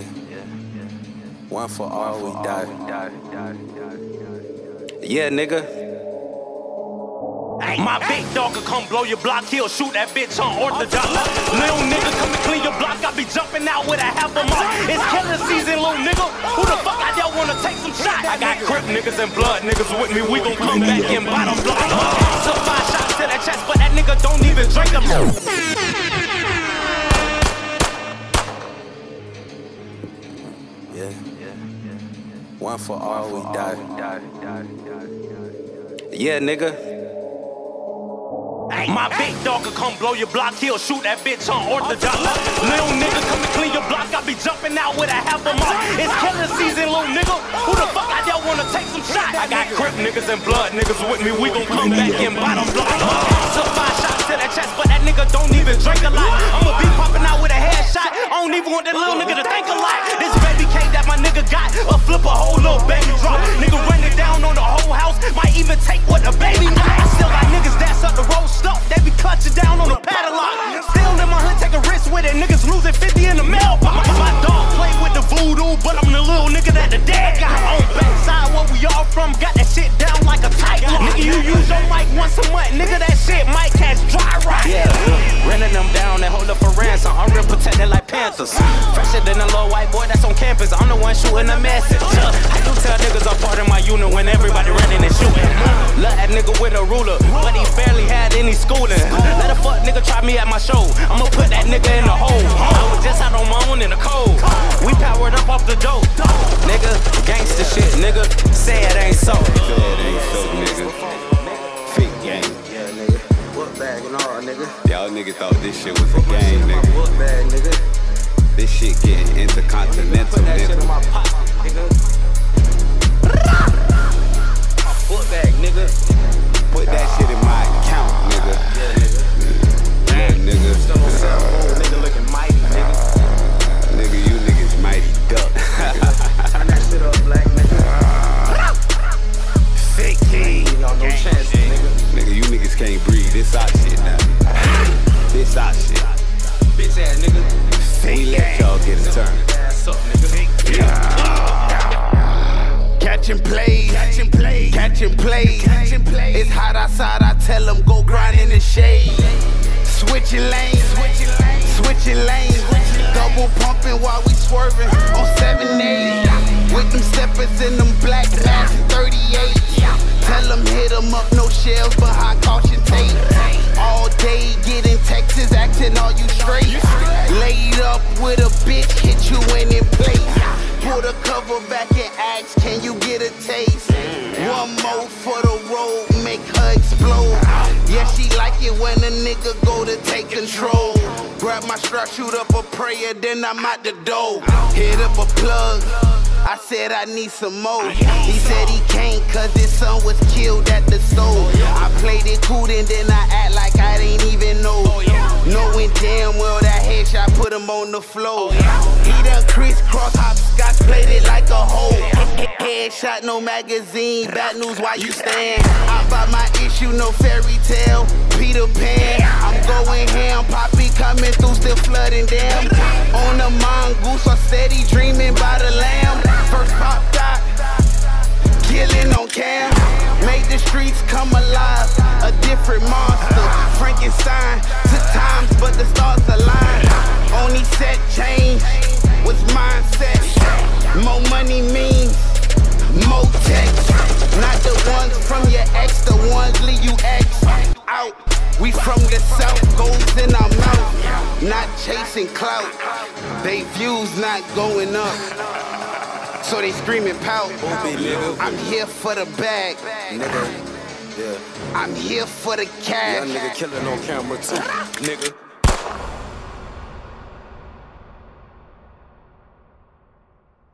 Yeah. One for all, we die. Yeah, nigga. My big dog could come blow your block, he'll shoot that bitch unorthodox. Little nigga come and clean your block, I be jumping out with a half a mark. It's killer season, little nigga. Who the fuck out there wanna take some shots? I got crip niggas and blood niggas with me, we gon' come back and bottom block. Took five shots to the chest, but that nigga don't even drink them. One for all, we die. Yeah, nigga. My big dog could come blow your block, he'll shoot that bitch unorthodox. Little nigga come and clean your block, I be jumping out with a half a mark. It's killing season, little nigga. Who the fuck out there wanna take some shots? I got crip niggas and blood niggas with me, we gon' come back and bottom block. Took five shots to the chest, but that nigga don't even drink a lot. I'ma be popping out with a headshot. I don't even want that little nigga to think a lot. This even take uh, baby got. I still got niggas that's up the road stuck, they be clutching down on the padlock. Still in my hood, take a risk with it. Niggas losing 50 in the mailbox. My dog play with the voodoo, but I'm the little nigga that the dad got. On backside, where we all from, got that shit down like a tight. Nigga, you use your mic once a month, nigga, that shit might catch dry rot. Yeah, running them down and hold up for ransom. I'm real protected like Panthers. Fresher than a little white boy that's on campus. I'm the one shooting a message. I do tell niggas I'm part of my unit when everybody running and shooting. Ruler, but he barely had any schooling. Let a fuck nigga try me at my show. I'ma put that nigga in the hole. I was just out on my own in the cold. We powered up off the dope. Nigga, gangsta shit, nigga. Say it ain't so. Nigga. Fit gang. Yeah, nigga. What bag and all, nigga. Y'all niggas thought this shit was a game, nigga. What bag, nigga. This shit getting intercontinental, nigga. This our shit now. This our shit. Bitch ass nigga. We let y'all get a turn. Ass. Catching plays, catching plays, catching plays. It's hot outside, I tell them go grind in the shade. Switching lanes, switching lanes, switching lanes. Double pumping while we swerving on 780. Texas, acting all you straight. Laid up with a bitch, hit you in in place. Pull the cover back and ask, can you get a taste? One more for the road, make her explode. Yeah, she like it when a nigga go to take control. Grab my strap, shoot up a prayer, then I'm out the door. Hit up a plug. I said I need some more. He said he can't cause his son was killed at the store. Oh, I played it cool and then I act like damn well that headshot put him on the floor. He done crisscross hopscotch, played it like a hoe. Headshot, no magazine, bad news, why you stand? I bought my issue, no fairy tale, Peter the ones leave you ex out. We from the south, goes in our mouth. Not chasing clout, they views not going up. So they screaming pout. I'm here for the bag. Nigga. Yeah. I'm here for the cash. Young nigga killing on camera too. Nigga.